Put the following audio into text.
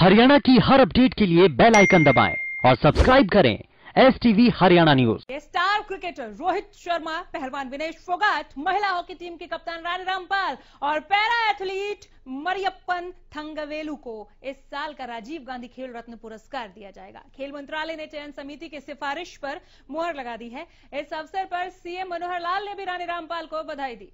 हरियाणा की हर अपडेट के लिए बेल आइकन दबाएँ और सब्सक्राइब करें S TV Haryana news star cricketer Rohit Sharma, पहलवान विनेश फोगाट, महिला हॉकी टीम के कप्तान रानी रामपाल और पैरा एथलीट मरियप्पन थंगवेलू को इस साल का राजीव गांधी खेल रत्न पुरस्कार दिया जाएगा। खेल मंत्रालय ने चयन समिति की सिफारिश पर मुहर लगा दी है। इस अवसर पर सीएम मनोहर लाल ने भी रानी रामपाल को बधाई दी।